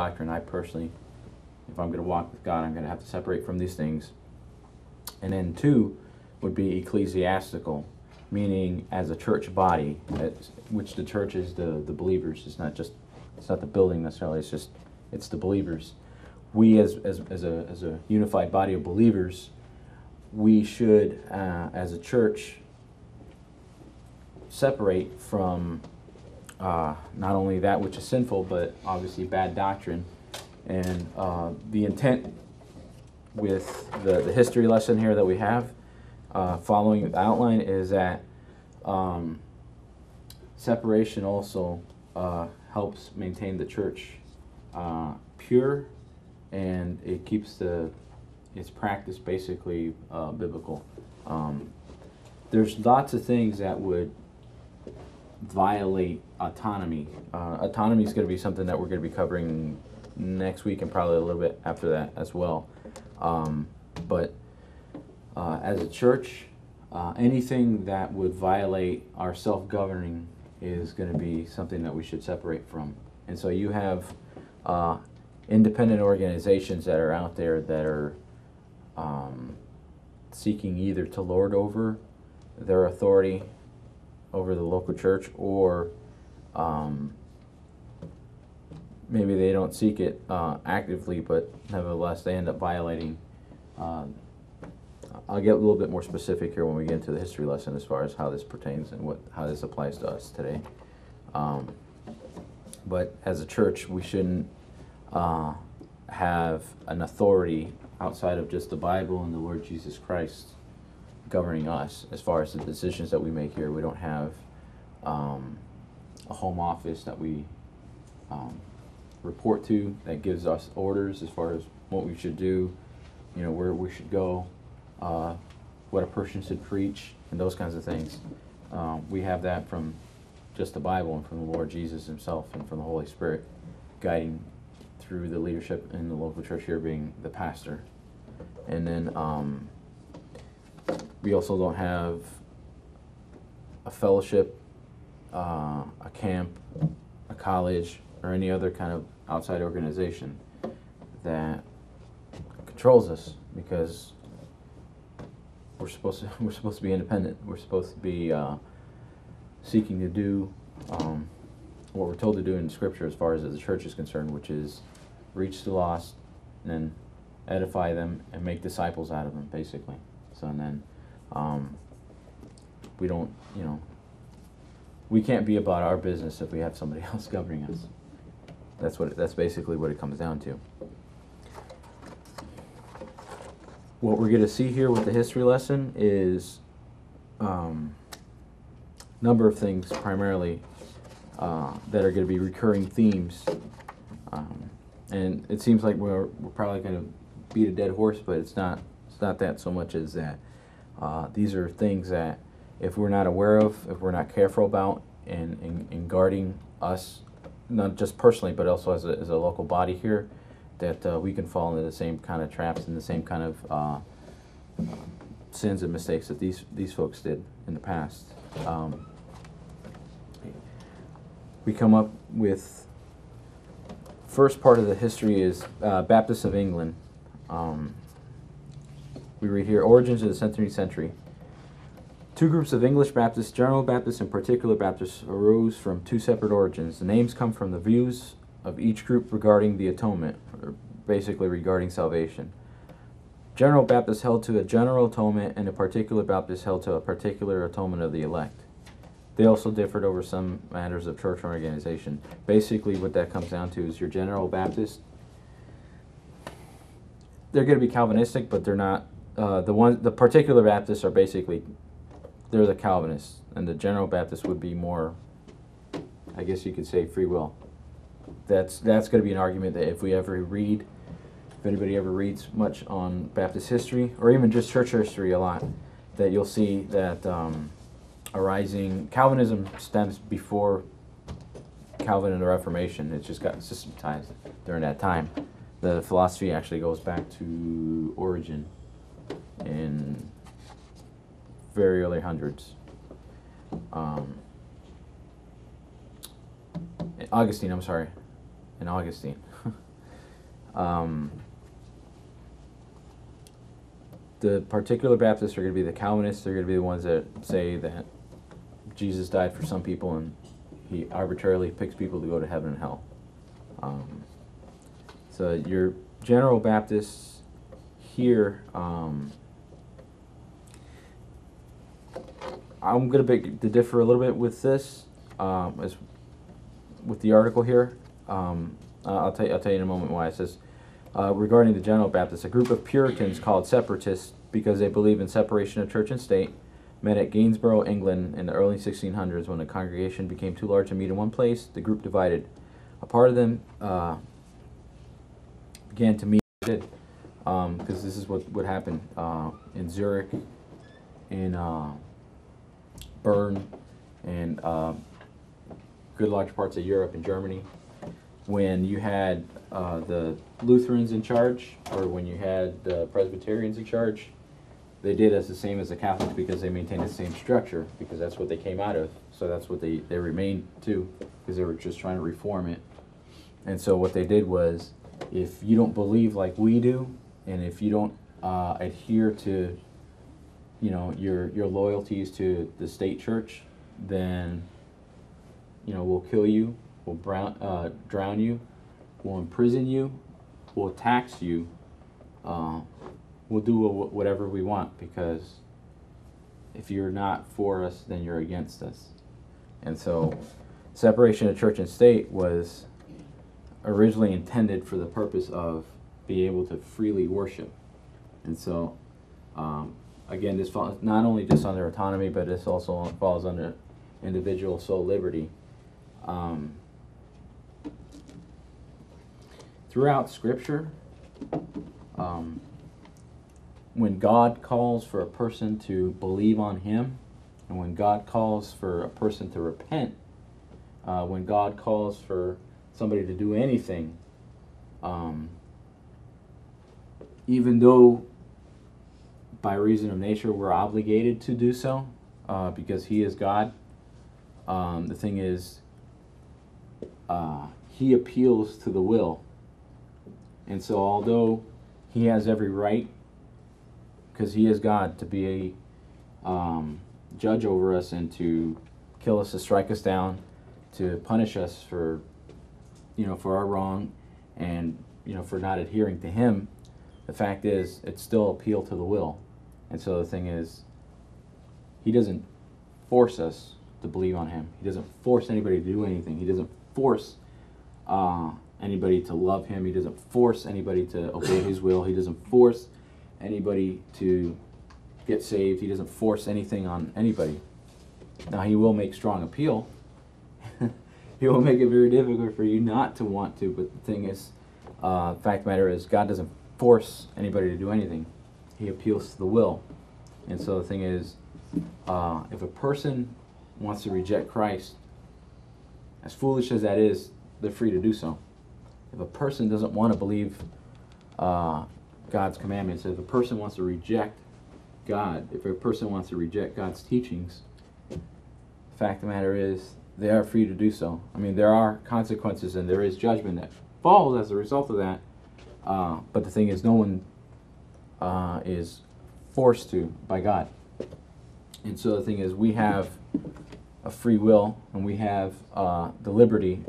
doctrine. I personally, if I'm going to walk with God, I'm going to have to separate from these things. And then two would be ecclesiastical, meaning as a church body, which the church is the, the believers. It's not just it's not the building necessarily. It's just it's the believers. We as as, as a as a unified body of believers, we should uh, as a church separate from uh, not only that which is sinful, but obviously bad doctrine. And uh, the intent with the, the history lesson here that we have, uh, following the outline, is that um, separation also uh, helps maintain the church uh, pure and it keeps the its practice basically uh, biblical. Um, there's lots of things that would violate autonomy. Uh, autonomy is going to be something that we're going to be covering next week and probably a little bit after that as well. Um, but uh, as a church, uh, anything that would violate our self governing is going to be something that we should separate from. And so you have uh, independent organizations that are out there that are um, seeking either to lord over their authority over the local church or um, maybe they don't seek it uh, actively, but nevertheless they end up violating. Uh, I'll get a little bit more specific here when we get into the history lesson as far as how this pertains and what how this applies to us today. Um, but as a church, we shouldn't uh, have an authority outside of just the Bible and the Lord Jesus Christ governing us as far as the decisions that we make here. We don't have um, a home office that we um, report to that gives us orders as far as what we should do, you know, where we should go, uh, what a person should preach, and those kinds of things. Um, we have that from just the Bible and from the Lord Jesus Himself and from the Holy Spirit guiding through the leadership in the local church here, being the pastor. And then um, we also don't have a fellowship, uh, a camp, a college, or any other kind of outside organization that controls us because we're supposed to we're supposed to be independent. We're supposed to be uh, seeking to do um, what we're told to do in Scripture as far as the church is concerned, which is reach the lost and edify them and make disciples out of them, basically. So and then um, we don't, you know, we can't be about our business if we have somebody else governing us. That's what. That's basically what it comes down to. What we're going to see here with the history lesson is um, number of things primarily uh, that are going to be recurring themes. Um, and it seems like we're, we're probably going to beat a dead horse, but it's not. Not that so much as that. Uh, these are things that if we're not aware of, if we're not careful about, in guarding us not just personally, but also as a, as a local body here, that uh, we can fall into the same kind of traps and the same kind of uh, sins and mistakes that these these folks did in the past. Um, we come up with first part of the history is uh, Baptists of England. Um, we read here origins of the 17th century. Two groups of English Baptists, General Baptists and Particular Baptists, arose from two separate origins. The names come from the views of each group regarding the atonement, or basically regarding salvation. General Baptists held to a general atonement, and the Particular Baptists held to a particular atonement of the elect. They also differed over some matters of church organization. Basically, what that comes down to is your General Baptist. They're going to be Calvinistic, but they're not. Uh, the one, the Particular Baptists are basically they're the Calvinists, and the General Baptists would be more, I guess you could say, free will. That's that's going to be an argument that if we ever read, if anybody ever reads much on Baptist history or even just church history a lot, that you'll see that um, arising Calvinism stems before Calvin and the Reformation. It just got systematized during that time. The philosophy actually goes back to Origen in very early hundreds. Um, Augustine, I'm sorry, in Augustine. Um, the particular Baptists are going to be the Calvinists. They're going to be the ones that say that Jesus died for some people and he arbitrarily picks people to go to heaven and hell. Um, so your general Baptists here, um, I'm going to beg to differ a little bit with this, um, as with the article here. Um, I'll tell you, I'll tell you in a moment why it says uh, regarding the General Baptists, a group of Puritans called separatists because they believe in separation of church and state met at Gainsborough, England in the early 1600s when the congregation became too large to meet in one place. The group divided. A part of them uh, began to meet, because um, this is what would happen uh, in Zurich, in uh, Bern, and uh, good large parts of Europe and Germany when you had uh, the Lutherans in charge, or when you had the Presbyterians in charge, they did as the same as the Catholics because they maintained the same structure because that's what they came out of. So that's what they, they remained to because they were just trying to reform it. And so what they did was, if you don't believe like we do, and if you don't uh, adhere to, you know, your your loyalties to the state church, then, you know, we'll kill you, we'll brown, uh, drown you, we'll imprison you, we'll tax you, uh, we'll do whatever we want because if you're not for us, then you're against us. And so, separation of church and state was originally intended for the purpose of being able to freely worship. And so, um, again, this falls not only just under autonomy, but this also falls under individual soul liberty. Um, throughout Scripture, um, when God calls for a person to believe on Him, and when God calls for a person to repent, uh, when God calls for somebody to do anything, um, even though by reason of nature we're obligated to do so uh, because He is God, um, the thing is, uh, He appeals to the will. And so, although He has every right because he is God to be a um, judge over us and to kill us, to strike us down, to punish us for, you know, for our wrong, and you know, for not adhering to Him. The fact is, it's still appeal to the will, and so the thing is, He doesn't force us to believe on Him. He doesn't force anybody to do anything. He doesn't force. Uh, anybody to love him. He doesn't force anybody to obey his will. He doesn't force anybody to get saved. He doesn't force anything on anybody. Now, he will make strong appeal. he will make it very difficult for you not to want to, but the thing is, uh, fact matter is, God doesn't force anybody to do anything. He appeals to the will. And so the thing is, uh, if a person wants to reject Christ, as foolish as that is, they're free to do so. If a person doesn't want to believe uh, God's commandments. If a person wants to reject God, if a person wants to reject God's teachings, the fact of the matter is they are free to do so. I mean, there are consequences and there is judgment that falls as a result of that. Uh, but the thing is, no one uh, is forced to by God. And so the thing is, we have a free will and we have uh, the liberty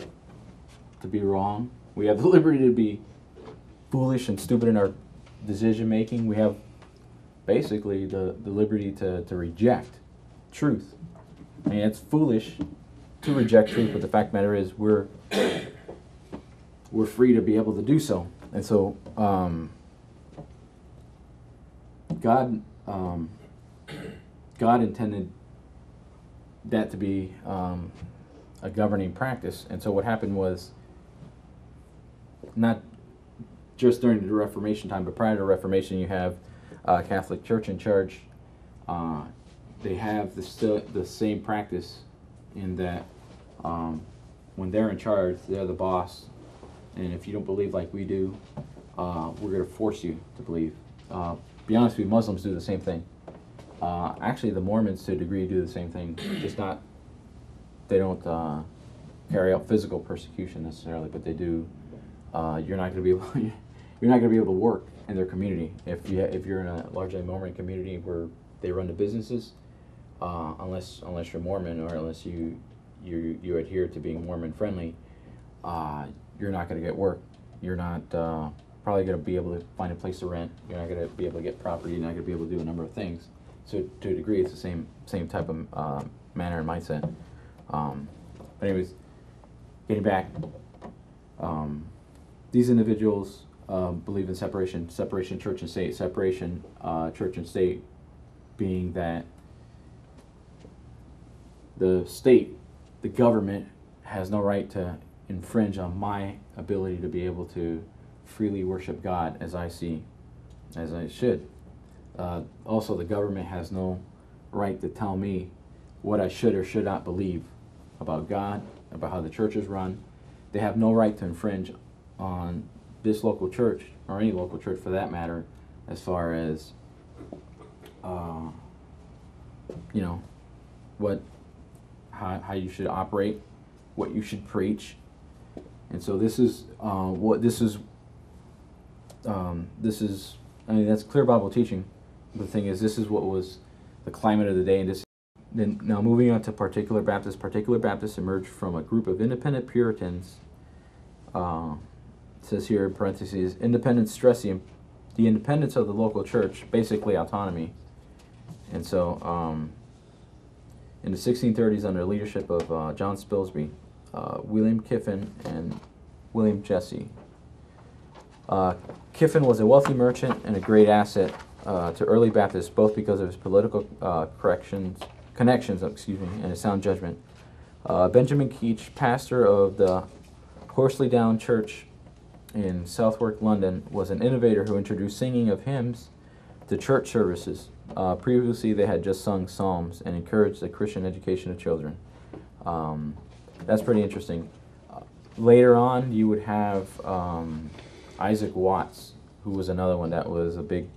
to be wrong. We have the liberty to be foolish and stupid in our decision making, we have basically the, the liberty to, to reject truth. I mean, it's foolish to reject truth, but the fact the matter is we're we're free to be able to do so. And so um, God um, God intended that to be um, a governing practice. And so what happened was not just during the Reformation time, but prior to the Reformation, you have uh, Catholic Church in charge. Uh, they have the, the same practice in that um, when they're in charge, they're the boss. And if you don't believe like we do, uh, we're going to force you to believe. Uh, be honest with you, Muslims do the same thing. Uh, actually, the Mormons, to a degree, do the same thing. Just not, they don't uh, carry out physical persecution necessarily, but they do. you're not going to be able you're not going to be able to work in their community if you if you're in a largely Mormon community where they run the businesses, uh, unless unless you're Mormon or unless you you you adhere to being Mormon friendly, uh, you're not going to get work. You're not uh, probably going to be able to find a place to rent. You're not going to be able to get property. You're not going to be able to do a number of things. So to a degree, it's the same same type of uh, manner and mindset. Um, but anyways, getting back, um, these individuals um, believe in separation, separation church and state, separation uh, church and state being that the state, the government, has no right to infringe on my ability to be able to freely worship God as I see, as I should. Uh, also, the government has no right to tell me what I should or should not believe about God, about how the church is run. They have no right to infringe on this local church, or any local church for that matter, as far as, uh, you know, what, how, how you should operate, what you should preach. And so this is uh, what this is. Um, this is, I mean, that's clear Bible teaching. The thing is, this is what was the climate of the day, and this. Then now moving on to particular Baptists. Particular Baptists emerged from a group of independent Puritans. Uh, says here in parentheses, independence stress the, the independence of the local church, basically autonomy. And so, um, in the 1630s, under leadership of uh, John Spilsby, uh, William Kiffin, and William Jesse. Uh, Kiffin was a wealthy merchant and a great asset uh, to early Baptists, both because of his political uh, corrections, connections, excuse me, and his sound judgment. Uh, Benjamin Keach, pastor of the Horsley Down Church in Southwark, London, was an innovator who introduced singing of hymns to church services. Uh, previously, they had just sung psalms and encouraged the Christian education of children. Um, that's pretty interesting. Uh, later on, you would have um, Isaac Watts, who was another one that was a big,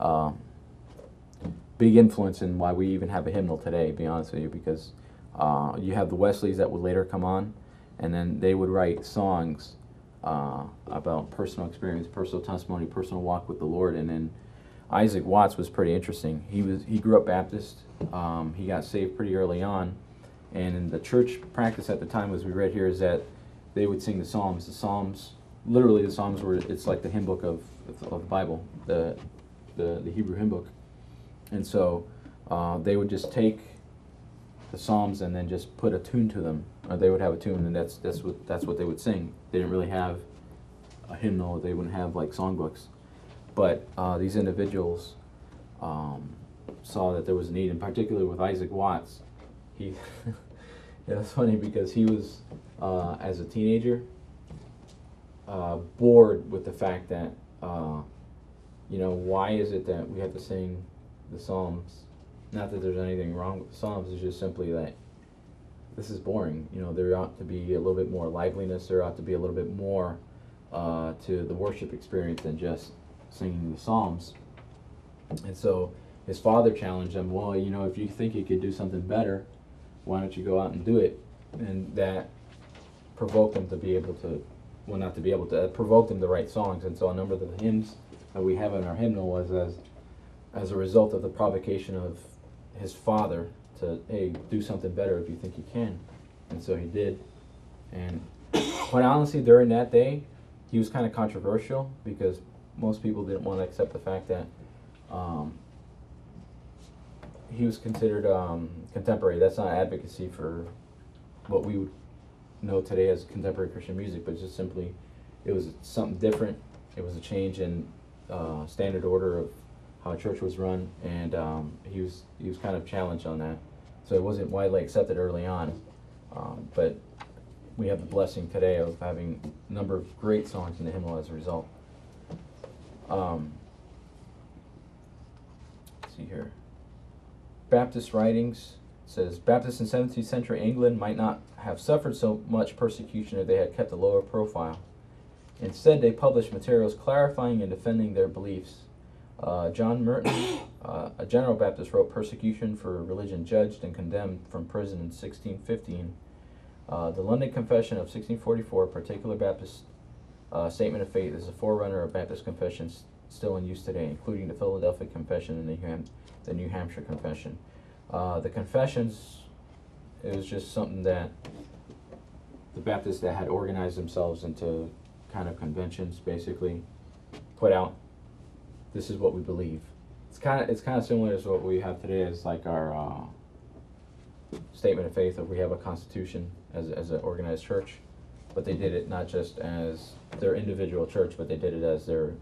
uh, big influence in why we even have a hymnal today. To be honest with you, because uh, you have the Wesleys that would later come on, and then they would write songs uh, about personal experience, personal testimony, personal walk with the Lord. And then Isaac Watts was pretty interesting. He was he grew up Baptist. Um, he got saved pretty early on, and the church practice at the time, as we read here, is that they would sing the Psalms. The Psalms, literally, the Psalms were it's like the hymn book of of the Bible, the the, the Hebrew hymn book. And so uh, they would just take the Psalms and then just put a tune to them. Or they would have a tune, and that's that's what that's what they would sing. They didn't really have a hymnal. They wouldn't have like songbooks. But uh, these individuals um, saw that there was a need, in particular with Isaac Watts. He it was funny because he was uh, as a teenager uh, bored with the fact that uh, you know why is it that we have to sing the Psalms not that there's anything wrong with the Psalms, it's just simply that this is boring. You know, there ought to be a little bit more liveliness, there ought to be a little bit more uh, to the worship experience than just singing the Psalms. And so his father challenged him, well, you know, if you think you could do something better, why don't you go out and do it? And that provoked him to be able to, well, not to be able to, provoke him to write songs. And so a number of the hymns that we have in our hymnal was as, as a result of the provocation of his father to hey do something better if you think you can. And so he did. And quite honestly during that day he was kind of controversial because most people didn't want to accept the fact that um, he was considered um, contemporary. That's not advocacy for what we would know today as contemporary christian music but just simply it was something different it was a change in uh, standard order of how church was run, and um, he was he was kind of challenged on that. So it wasn't widely accepted early on, um, but we have the blessing today of having a number of great songs in the hymnal as a result. Um, see here. Baptist writings says Baptists in 17th century England might not have suffered so much persecution if they had kept a lower profile. Instead, they published materials clarifying and defending their beliefs uh, John Murton, uh, a General Baptist, wrote Persecution for Religion Judged and Condemned from Prison in 1615. Uh, the London Confession of 1644, Particular Baptist uh, statement of faith is a forerunner of Baptist confessions still in use today, including the Philadelphia Confession and the, Ham- the New Hampshire Confession. Uh, the confessions, it was just something that the Baptists that had organized themselves into kind of conventions, basically, put out. This is what we believe. It's kind of it's kind of similar to what we have today as like our uh, statement of faith. If we have a constitution as as an organized church, but they did it not just as their individual church, but they did it as their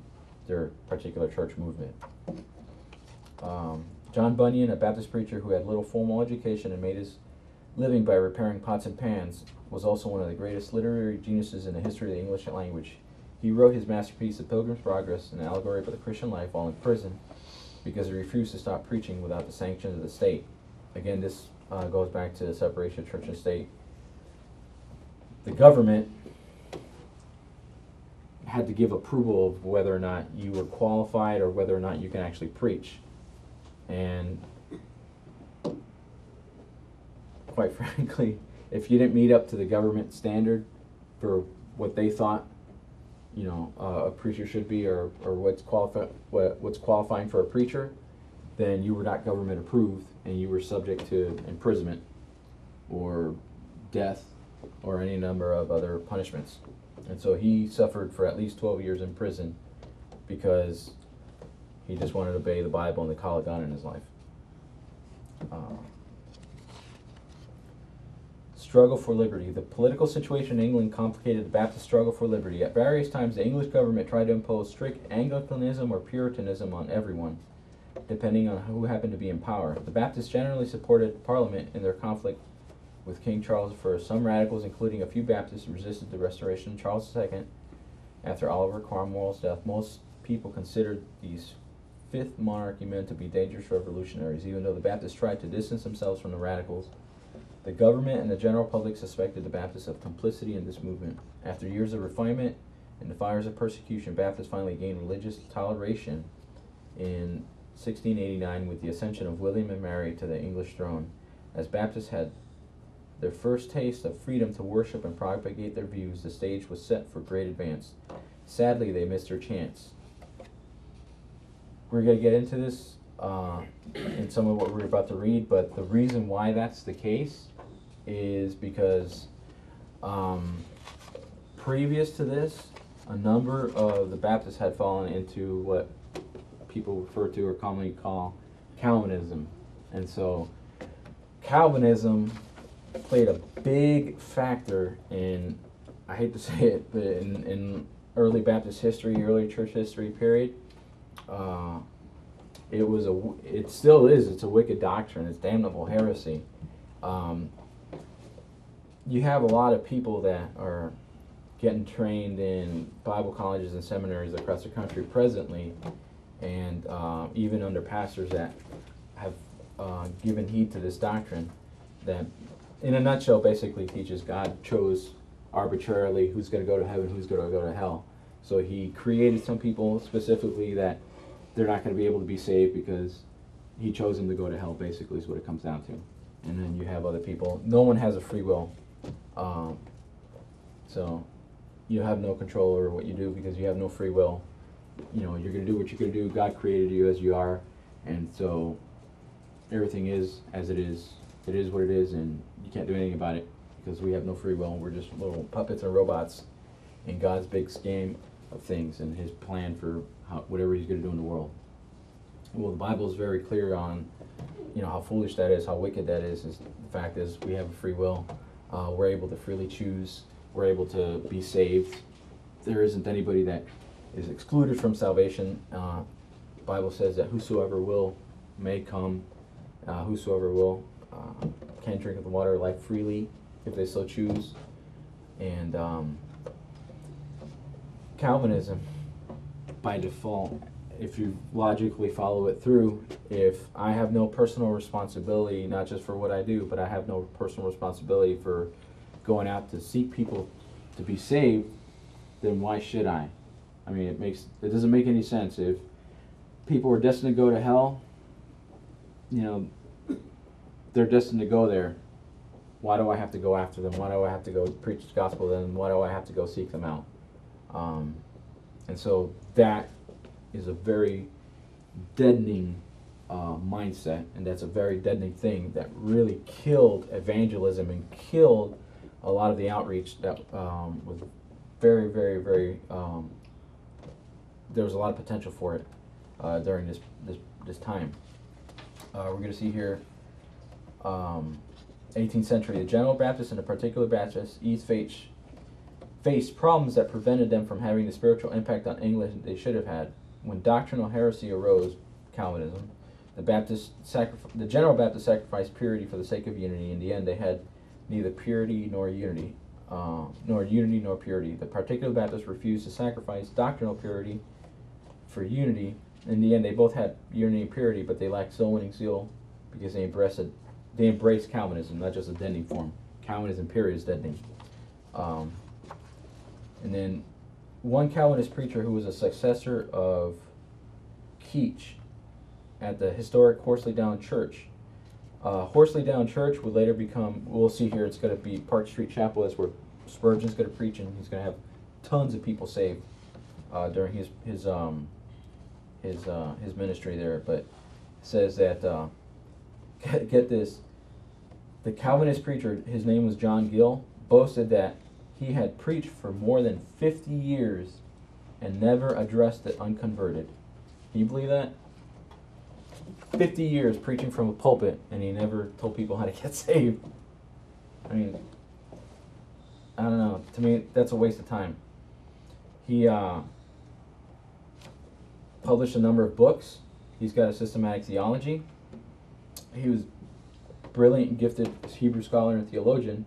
their particular church movement. Um, John Bunyan, a Baptist preacher who had little formal education and made his living by repairing pots and pans, was also one of the greatest literary geniuses in the history of the English language. He wrote his masterpiece, The Pilgrim's Progress, an allegory of the Christian life while in prison because he refused to stop preaching without the sanction of the state. Again, this uh, goes back to the separation of church and state. The government had to give approval of whether or not you were qualified or whether or not you can actually preach. And quite frankly, if you didn't meet up to the government standard for what they thought, you know, uh, a preacher should be, or, or what's qualifi- what, what's qualifying for a preacher, then you were not government approved, and you were subject to imprisonment, or death, or any number of other punishments. And so he suffered for at least 12 years in prison because he just wanted to obey the Bible and the call of God in his life. Uh, struggle for liberty. The political situation in England complicated the Baptist struggle for liberty. At various times, the English government tried to impose strict Anglicanism or Puritanism on everyone, depending on who happened to be in power. The Baptists generally supported Parliament in their conflict with King Charles I. Some radicals, including a few Baptists, resisted the restoration of Charles II after Oliver Cromwell's death. Most people considered these Fifth Monarchy men to be dangerous revolutionaries, even though the Baptists tried to distance themselves from the radicals. The government and the general public suspected the Baptists of complicity in this movement. After years of refinement and the fires of persecution, Baptists finally gained religious toleration in 1689 with the ascension of William and Mary to the English throne. As Baptists had their first taste of freedom to worship and propagate their views, the stage was set for great advance. Sadly, they missed their chance. We're going to get into this uh, in some of what we're about to read, but the reason why that's the case is because um, previous to this, a number of the Baptists had fallen into what people refer to or commonly call Calvinism. And so Calvinism played a big factor in, I hate to say it, but in, in early Baptist history, early church history period. Uh, it was a, it still is, it's a wicked doctrine, it's damnable heresy. Um, you have a lot of people that are getting trained in Bible colleges and seminaries across the country presently, and uh, even under pastors that have uh, given heed to this doctrine, that in a nutshell basically teaches God chose arbitrarily who's going to go to heaven, who's going to go to hell. So he created some people specifically that they're not going to be able to be saved because he chose them to go to hell, basically, is what it comes down to. And then you have other people. No one has a free will. Um, so you have no control over what you do because you have no free will. You know, you're going to do what you're going to do. God created you as you are. And so everything is as it is. It is what it is, and you can't do anything about it because we have no free will. We're just little puppets and robots in God's big scheme of things and His plan for how, whatever He's going to do in the world. Well, the Bible is very clear on, you know, how foolish that is, how wicked that is. is the fact is, we have a free will. Uh, we're able to freely choose. We're able to be saved. There isn't anybody that is excluded from salvation. Uh, Bible says that whosoever will may come. Uh, whosoever will uh, can drink of the water of life freely if they so choose. And um, Calvinism, by default, if you logically follow it through, if I have no personal responsibility, not just for what I do, but I have no personal responsibility for going out to seek people to be saved, then why should I? I mean, it makes it doesn't make any sense if people are destined to go to hell. You know, they're destined to go there. Why do I have to go after them? Why do I have to go preach the gospel to them? Why do I have to go seek them out? Um, and so that is a very deadening uh, mindset, and that's a very deadening thing that really killed evangelism and killed a lot of the outreach that um, was very, very, very. Um, there was a lot of potential for it uh, during this this this time. Uh, we're going to see here. Um, 18th century, the General Baptists and the Particular Baptists faced, faced problems that prevented them from having the spiritual impact on England they should have had. When doctrinal heresy arose, Calvinism, the Baptist the General Baptist sacrificed purity for the sake of unity. In the end, they had neither purity nor unity, uh, nor unity nor purity. The Particular Baptists refused to sacrifice doctrinal purity for unity. In the end, they both had unity and purity, but they lacked soul winning zeal because they embraced they embraced Calvinism, not just a deadening form. Calvinism, period, is deadening. Um, and then one Calvinist preacher who was a successor of Keach at the historic Horsley Down Church. Uh, Horsley Down Church would later become, we'll see here, it's going to be Park Street Chapel. That's where Spurgeon's going to preach, and he's going to have tons of people saved uh, during his his um, his uh, his ministry there. But says that uh, get, get this, the Calvinist preacher, his name was John Gill, boasted that he had preached for more than 50 years and never addressed the unconverted. Can you believe that? 50 years preaching from a pulpit and he never told people how to get saved. I mean, I don't know. To me, that's a waste of time. He uh, published a number of books. He's got a systematic theology. He was brilliant gifted Hebrew scholar and theologian,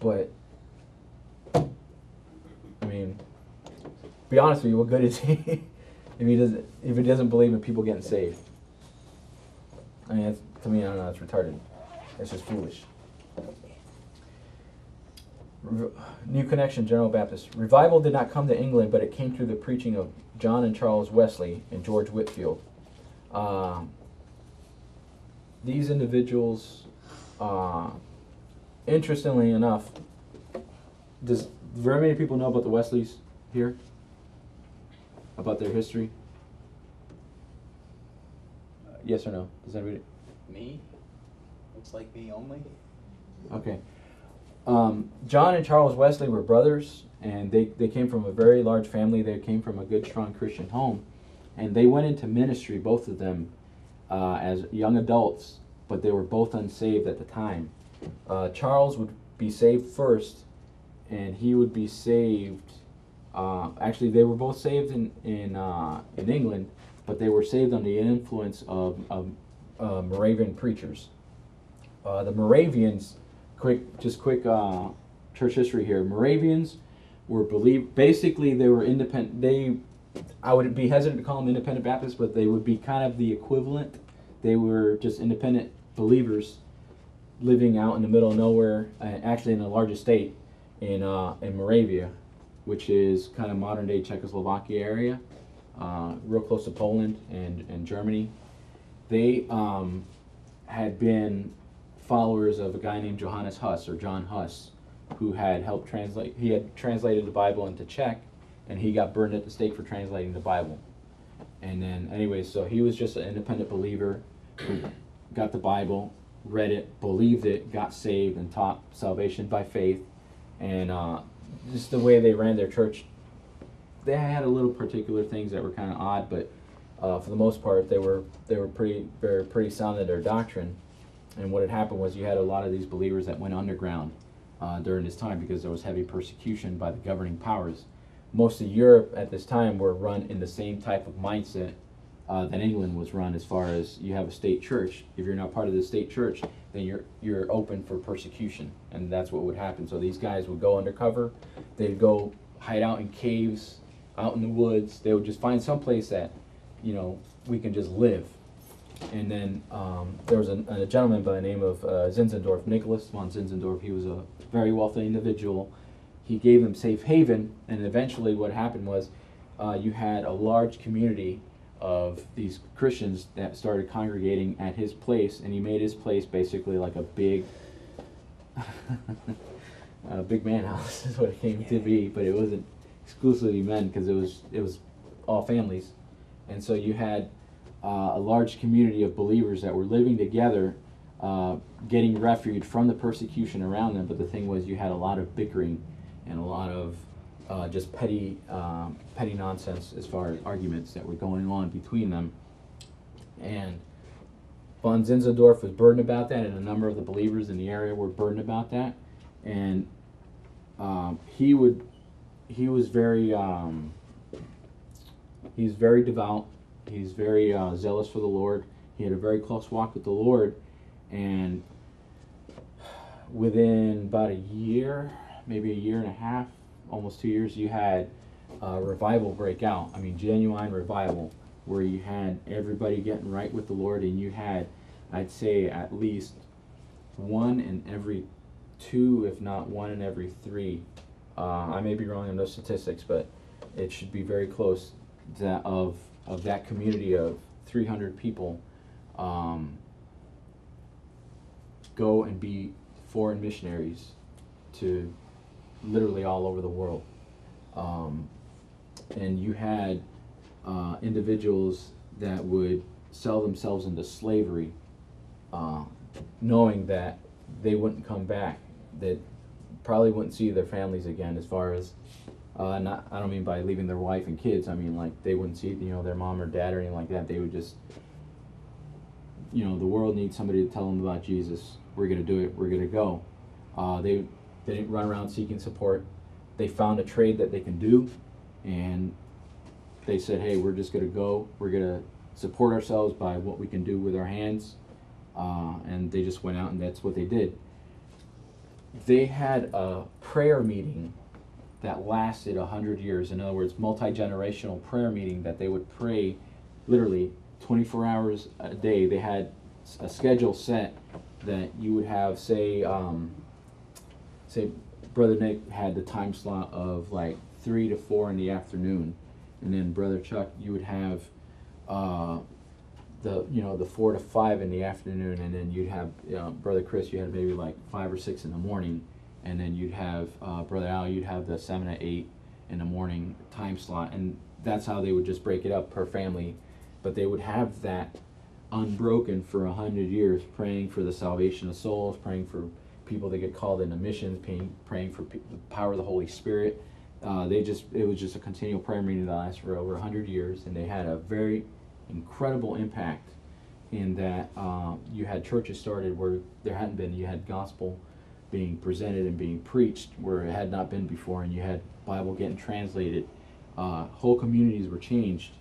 but I mean, be honest with you, what good is he if he doesn't if he doesn't believe in people getting saved? I mean, to me, I don't know. It's retarded. It's just foolish. New Connexion, General Baptist. Revival did not come to England, but it came through the preaching of John and Charles Wesley and George Whitefield. Uh, these individuals, uh, interestingly enough, does very many people know about the Wesleys here? About their history? Uh, yes or no? Does anybody? Me? Looks like me only? Okay. Um, John and Charles Wesley were brothers, and they, they came from a very large family. They came from a good, strong Christian home. And they went into ministry, both of them, uh, as young adults, but they were both unsaved at the time. Uh, Charles would be saved first, and he would be saved. Uh, actually, they were both saved in in uh, in England, but they were saved under the influence of, of uh, Moravian preachers. Uh, the Moravians, quick, just quick uh, church history here. Moravians were believe basically they were independent. They, I would be hesitant to call them independent Baptists, but they would be kind of the equivalent. They were just independent believers living out in the middle of nowhere, uh, actually in a largest state in uh, in Moravia, which is kind of modern day Czechoslovakia area, uh, real close to Poland and, and Germany. They um, had been followers of a guy named Johannes Huss or John Huss, who had helped translate. He had translated the Bible into Czech, and he got burned at the stake for translating the Bible. And then, anyway, so he was just an independent believer who got the Bible, read it, believed it, got saved, and taught salvation by faith. And uh, just the way they ran their church, they had a little particular things that were kind of odd, but uh, for the most part, they were they were pretty very pretty sound in their doctrine. And what had happened was you had a lot of these believers that went underground uh, during this time because there was heavy persecution by the governing powers. Most of Europe at this time were run in the same type of mindset uh, that England was run as far as you have a state church. If you're not part of the state church, then you're you're open for persecution, and that's what would happen. So these guys would go undercover, they'd go hide out in caves, out in the woods. They would just find some place that, you know, we can just live. And then um, there was a, a, gentleman by the name of uh, Zinzendorf, Nicholas von Zinzendorf. He was a very wealthy individual. He gave them safe haven, and eventually, what happened was, uh, you had a large community of these Christians that started congregating at his place, and he made his place basically like a big, a big man house is what it came to be. But it wasn't. exclusively men because it was it was all families, and so you had uh, a large community of believers that were living together, uh, getting refuge from the persecution around them. But the thing was, you had a lot of bickering and a lot of uh, just petty um, petty nonsense as far as arguments that were going on between them, and. Von Zinzendorf was burdened about that, and a number of the believers in the area were burdened about that, and um, he would he was very um, he's very devout. He's very uh, zealous for the Lord. He had a very close walk with the Lord, and within about a year, maybe a year and a half, almost two years, you had uh, revival break out. I mean, genuine revival, where you had everybody getting right with the Lord, and you had, I'd say, at least one in every two, if not one in every three. Uh, I may be wrong on those statistics, but it should be very close that of of that community of 300 people. Um, go and be foreign missionaries to literally all over the world. Um, and you had uh, individuals that would sell themselves into slavery, uh, knowing that they wouldn't come back, that probably wouldn't see their families again. As far as, uh, not I don't mean by leaving their wife and kids. I mean like they wouldn't see you know their mom or dad or anything like that. They would just, you know, the world needs somebody to tell them about Jesus. We're gonna do it. We're gonna go. Uh, they they didn't run around seeking support. They found a trade that they can do, and they said, "Hey, we're just gonna go. We're gonna support ourselves by what we can do with our hands." Uh, and they just went out, and that's what they did. They had a prayer meeting that lasted a hundred years. In other words, multi generational prayer meeting that they would pray, literally 24 hours a day. They had a schedule set that you would have, say, um, say, Brother Nick had the time slot of like three to four in the afternoon, and then Brother Chuck, you would have uh, the you know the four to five in the afternoon, and then you'd have you know, Brother Chris, you had maybe like five or six in the morning, and then you'd have uh, Brother Al, you'd have the seven to eight in the morning time slot, and that's how they would just break it up per family, but they would have that unbroken for a hundred years, praying for the salvation of souls, praying for people that get called into missions, praying, praying for pe- the power of the Holy Spirit. Uh, they just it was just a continual prayer meeting that lasted for over a hundred years, and they had a very incredible impact in that uh, you had churches started where there hadn't been. You had gospel being presented and being preached where it had not been before, and you had Bible getting translated. Uh, whole communities were changed.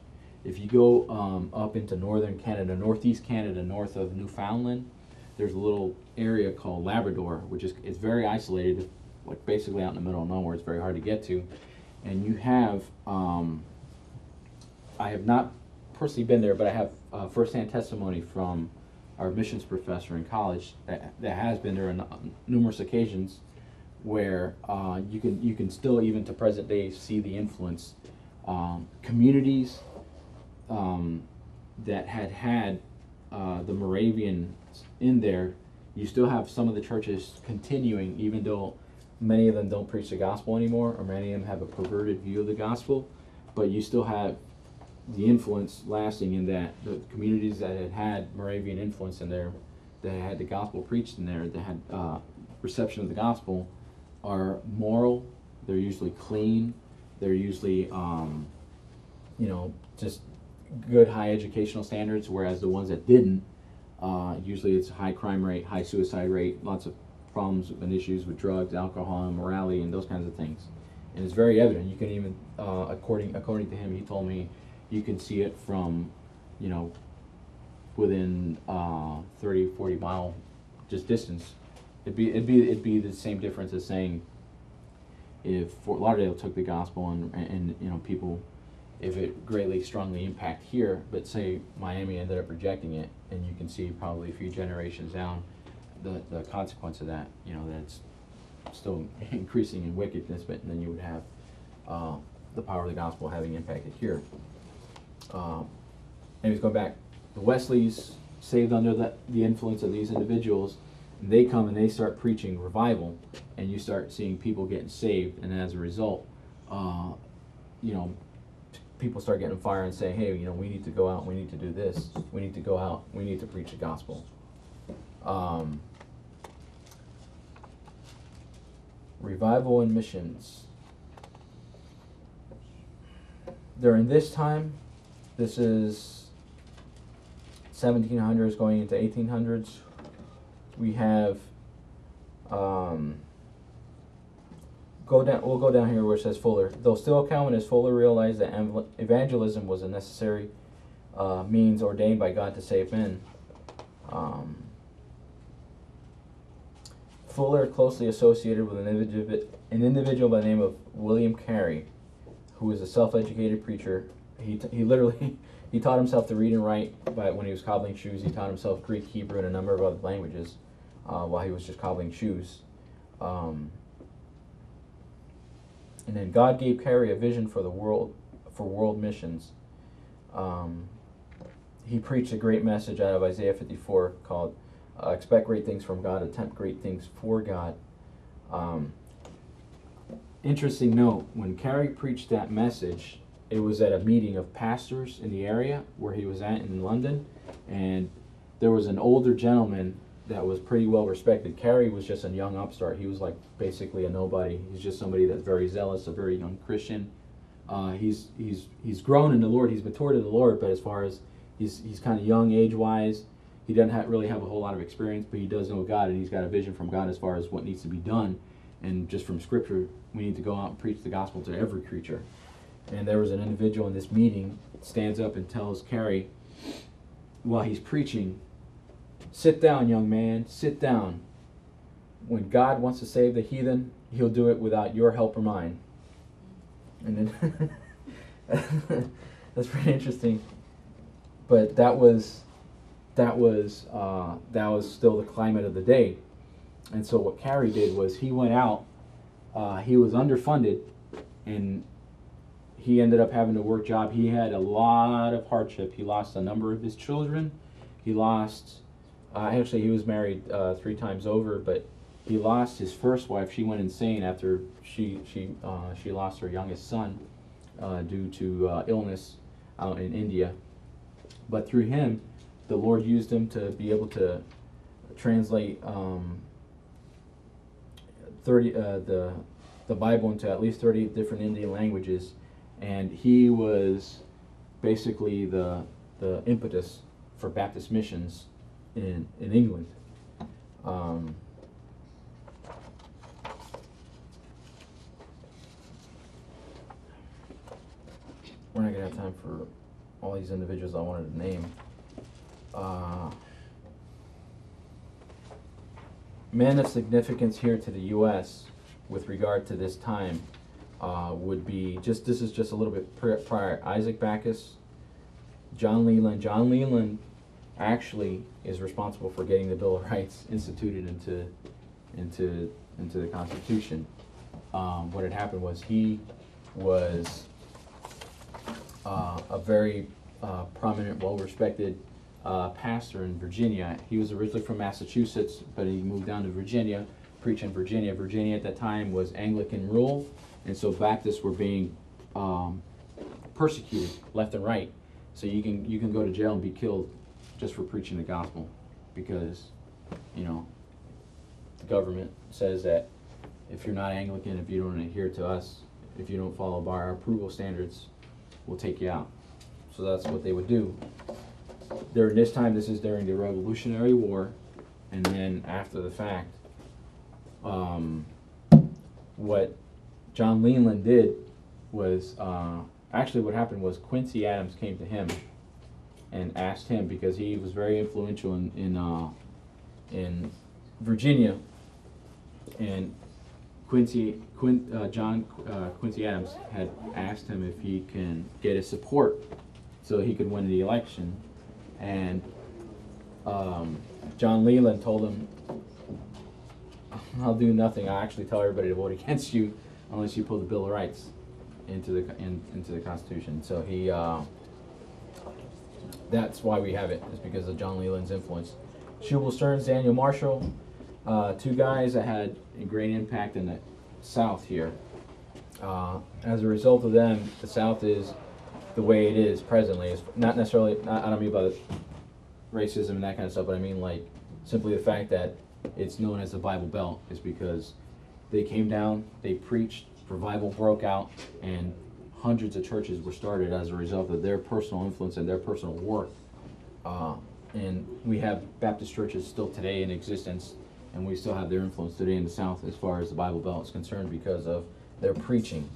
If you go um, up into northern Canada, northeast Canada, north of Newfoundland, there's a little area called Labrador, which is it's very isolated, like basically out in the middle of nowhere. It's very hard to get to, and you have. Um, I have not personally been there, but I have uh, firsthand testimony from our missions professor in college that, that has been there on numerous occasions, where uh, you can you can still even to present day see the influence. Um, communities um, that had had uh, the Moravians in there, you still have some of the churches continuing, even though many of them don't preach the gospel anymore, or many of them have a perverted view of the gospel. But you still have the influence lasting in that the communities that had had Moravian influence in there, that had the gospel preached in there, that had uh, reception of the gospel, are moral. They're usually clean. They're usually, um, you know, just good high educational standards. Whereas the ones that didn't, uh, usually it's high crime rate, high suicide rate, lots of problems and issues with drugs, alcohol, immorality, and those kinds of things. And it's very evident. You can even, uh, according according to him, he told me, you can see it from, you know, within uh, 30, 40 mile just distance. It'd be it'd be it'd be the same difference as saying if Fort Lauderdale took the gospel and and you know people if it greatly strongly impact here, but say Miami ended up rejecting it, and you can see probably a few generations down the, the consequence of that, you know, that's still increasing in wickedness, but then you would have uh, the power of the gospel having impacted here. Um, anyways, going back, the Wesleys saved under the, the influence of these individuals, they come and they start preaching revival, and you start seeing people getting saved, and as a result, uh, you know, people start getting fired and saying, hey, you know, we need to go out, we need to do this, we need to go out, we need to preach the gospel. Um, revival and missions. During this time, this is 1700s going into 1800s, we have um, go down. We'll go down here where it says Fuller. Though still Calvinists, Fuller realized that evangelism was a necessary uh, means ordained by God to save men. Um, Fuller closely associated with an individual, an individual by the name of William Carey, who was a self-educated preacher. He, he literally he taught himself to read and write by when he was cobbling shoes. He taught himself Greek, Hebrew, and a number of other languages uh, while he was just cobbling shoes. Um, and then God gave Carey a vision for the world, for world missions. Um, he preached a great message out of Isaiah 54 called uh, "Expect great things from God, attempt great things for God." Um, interesting note: when Carey preached that message, it was at a meeting of pastors in the area where he was at in London, and there was an older gentleman that was pretty well respected. Carey was just a young upstart. He was like basically a nobody. He's just somebody that's very zealous, a very young Christian. Uh, he's he's he's grown in the Lord. He's matured in the Lord, but as far as he's he's kind of young age wise, he doesn't have, really have a whole lot of experience, but he does know God, and he's got a vision from God as far as what needs to be done. And just from Scripture, we need to go out and preach the gospel to every creature. And there was an individual in this meeting stands up and tells Carey while he's preaching Sit down, young man, sit down. When God wants to save the heathen, he'll do it without your help or mine. And then that's pretty interesting. But that was that was uh, that was still the climate of the day. And so what Carey did was he went out. Uh, he was underfunded, and he ended up having to work job. He had a lot of hardship. He lost a number of his children. He lost uh, actually, he was married uh, three times over, but he lost his first wife. She went insane after she she uh, she lost her youngest son uh, due to uh, illness out in India. But through him, the Lord used him to be able to translate um, thirty uh, the the Bible into at least thirty different Indian languages, and he was basically the the impetus for Baptist missions in in England. Um, we're not gonna have time for all these individuals I wanted to name. Uh, men of significance here to the U.S. with regard to this time uh, would be just this is just a little bit prior. Isaac Backus, John Leland. John Leland actually is responsible for getting the Bill of Rights instituted into into into the Constitution. Um, what had happened was he was uh, a very uh, prominent, well-respected uh, pastor in Virginia. He was originally from Massachusetts, but he moved down to Virginia, preached in Virginia. Virginia at that time was Anglican rule, and so Baptists were being um, persecuted left and right. So you can you can go to jail and be killed just for preaching the gospel because, you know, the government says that if you're not Anglican, if you don't adhere to us, if you don't follow by our approval standards, we'll take you out. So that's what they would do. During this time, this is during the Revolutionary War, and then after the fact, um, what John Leland did was uh, actually what happened was Quincy Adams came to him and asked him because he was very influential in in, uh, in Virginia, and Quincy Quin, uh, John uh, Quincy Adams had asked him if he can get his support so he could win the election, and um, John Leland told him, "I'll do nothing. I actually tell everybody to vote against you unless you pull the Bill of Rights into the in, into the Constitution." So he. That's why we have it, is because of John Leland's influence. Shubal Stearns, Daniel Marshall, uh, two guys that had a great impact in the South here. uh, as a result of them, the South is the way it is presently. It's not necessarily, I don't mean by racism and that kind of stuff, but I mean like simply the fact that it's known as the Bible Belt is because they came down, they preached, revival broke out, and hundreds of churches were started as a result of their personal influence and their personal work. Uh, and we have Baptist churches still today in existence, and we still have their influence today in the South as far as the Bible Belt is concerned because of their preaching.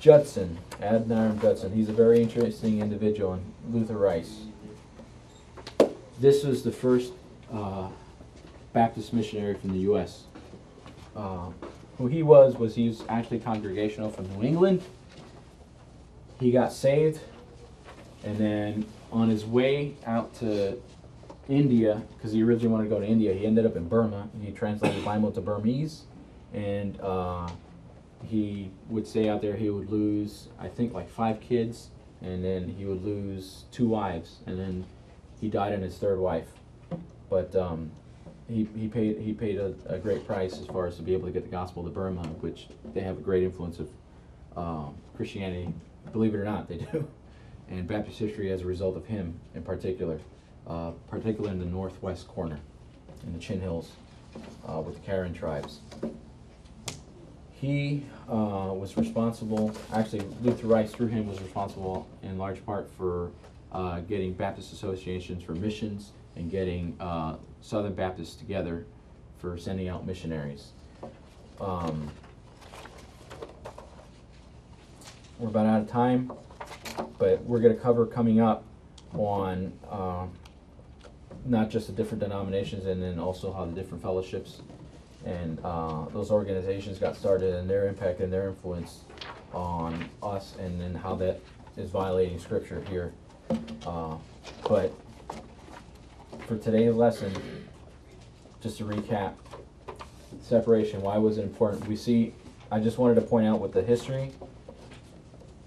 Judson, Adoniram Judson, he's a very interesting individual, and Luther Rice. This was the first uh, Baptist missionary from the U.S. Uh, who he was was he was actually congregational from New England. He got saved, and then on his way out to India, because he originally wanted to go to India, he ended up in Burma. He translated the Bible to Burmese, and uh, he would stay out there. He would lose, I think, like five kids, and then he would lose two wives, and then he died in his third wife. But um, he, he paid he paid a, a great price as far as to be able to get the gospel to Burma, which they have a great influence of um, Christianity. Believe it or not, they do, and Baptist history as a result of him in particular, uh, particularly in the northwest corner, in the Chin Hills, uh, with the Karen tribes. He uh, was responsible. Actually, Luther Rice through him was responsible in large part for uh, getting Baptist associations for missions and getting uh, Southern Baptists together for sending out missionaries. Um, we're about out of time, but we're going to cover coming up on uh, not just the different denominations and then also how the different fellowships and uh, those organizations got started and their impact and their influence on us and then how that is violating scripture here. Uh, but for today's lesson, just to recap, separation, why was it important? We see, I just wanted to point out with the history,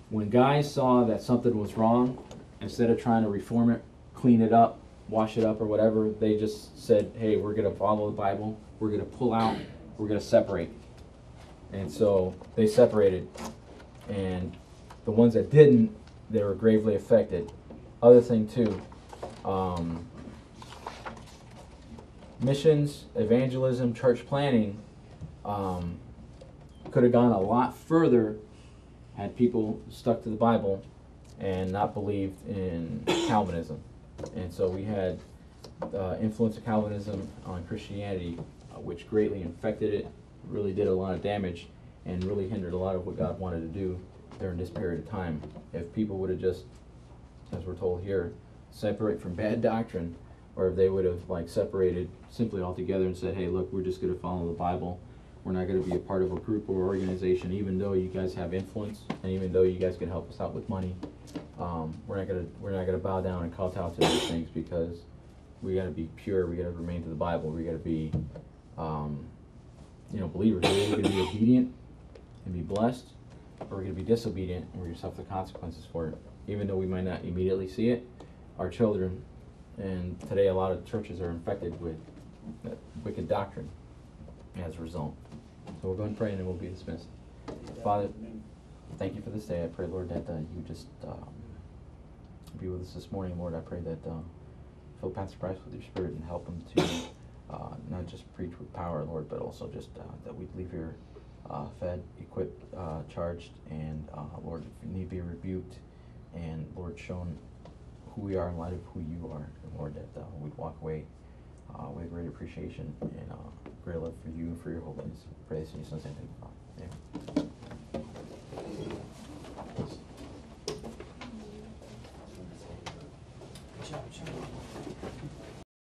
when guys saw that something was wrong, instead of trying to reform it, clean it up, wash it up or whatever, they just said, hey, we're going to follow the Bible, we're going to pull out, we're going to separate. And so they separated. And the ones that didn't, they were gravely affected. Other thing, too, um, missions, evangelism, church planning um, could have gone a lot further had people stuck to the Bible and not believed in Calvinism. And so we had uh, influence of Calvinism on Christianity, uh, which greatly infected it, really did a lot of damage, and really hindered a lot of what God wanted to do during this period of time. If people would have just, as we're told here, separate from bad doctrine, or if they would have like separated simply altogether and said, "Hey, look, we're just going to follow the Bible. We're not going to be a part of a group or organization, even though you guys have influence, and even though you guys can help us out with money. Um, we're not going to we're not to bow down and kowtow to these things because we got to be pure. We got to remain to the Bible. We got to be, um, you know, believers. We're going to be obedient and be blessed, or we're going to be disobedient and we're going to suffer the consequences for it. Even though we might not immediately see it, our children, and today a lot of churches are infected with wicked doctrine as a result. So we'll go and pray and then we'll be dismissed. Father, thank you for this day. I pray, Lord, that uh, you just um, be with us this morning, Lord. I pray that uh, fill Pastor Bryce with your spirit and help him to uh, not just preach with power, Lord, but also just uh, that we'd leave here uh, fed, equipped, uh, charged, and uh, Lord, if need be rebuked, and Lord, shown who we are in light of who you are, and Lord, that we'd walk away uh, with great appreciation and uh, great love for you and for your holiness. Praise in your son's name. Amen.